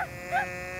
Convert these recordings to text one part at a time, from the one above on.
Yeah.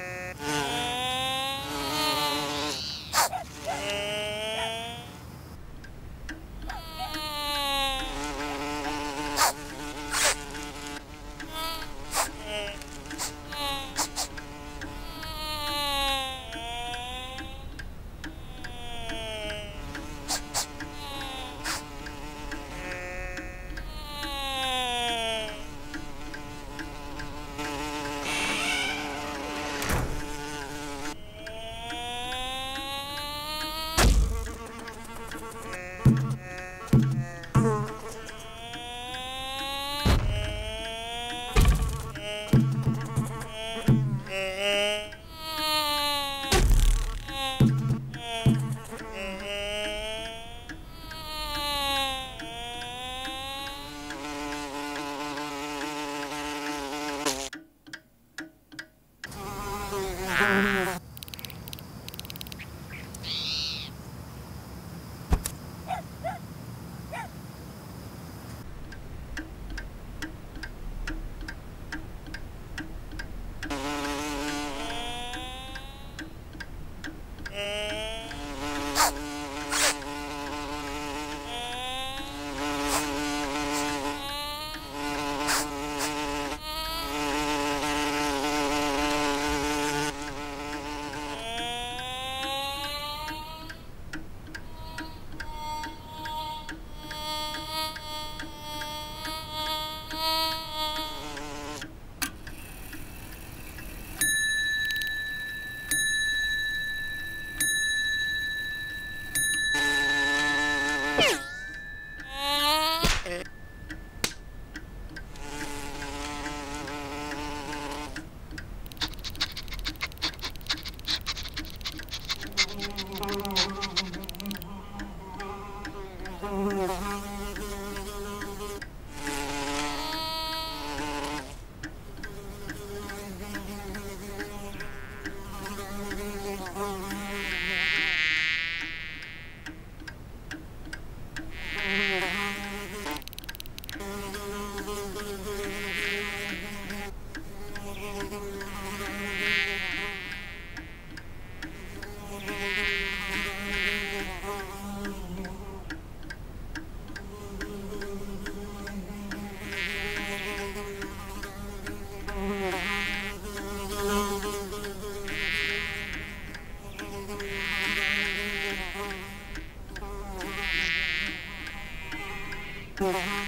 Yeah.